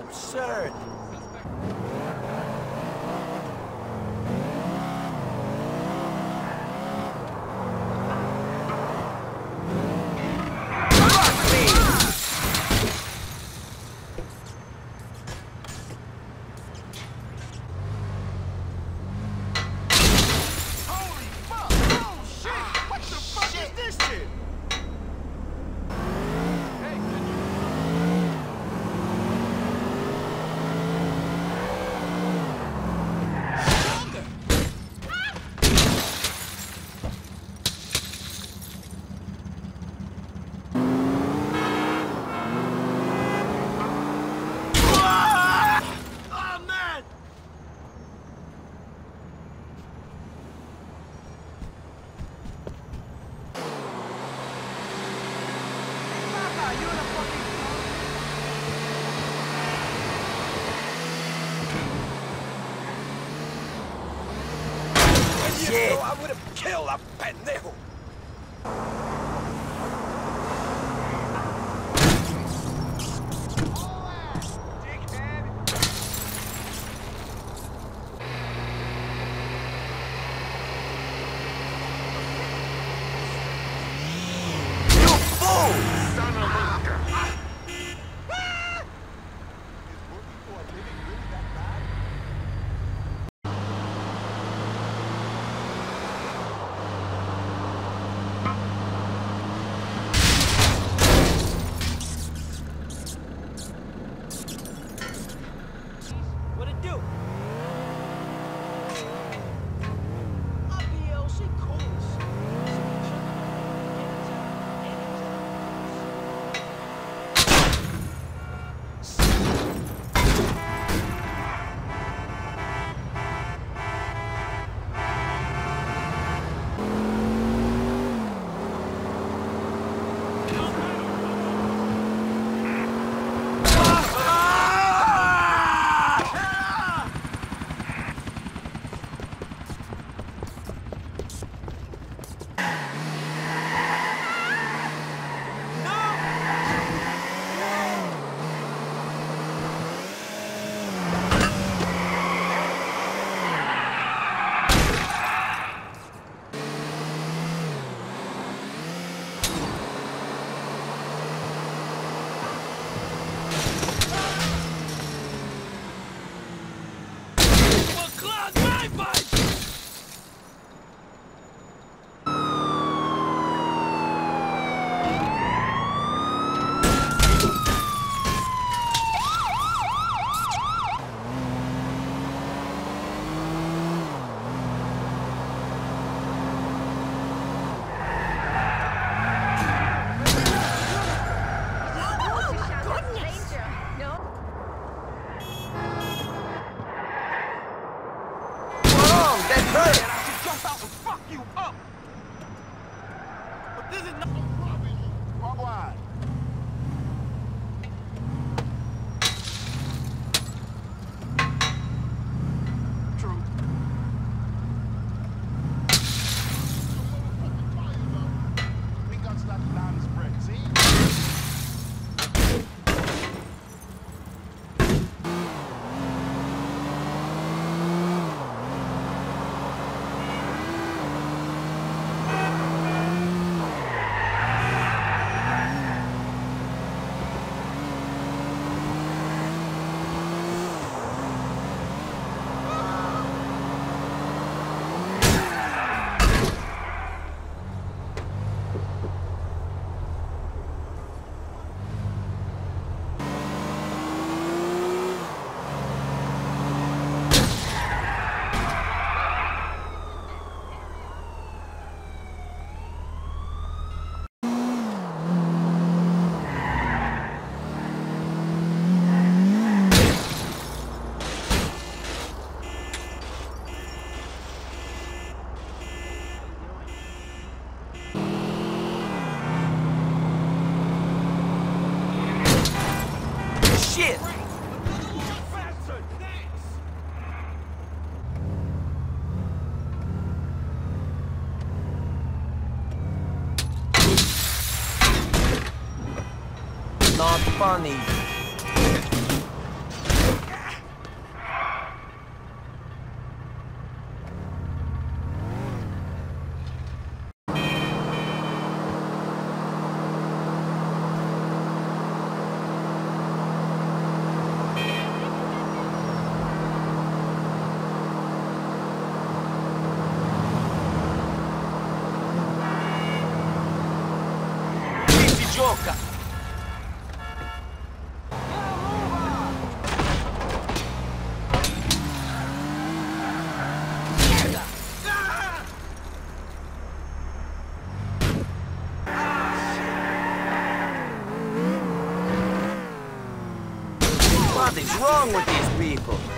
absurd. Shit. I would have killed a pendejo. Not funny. Gioca! Is wrong with these people?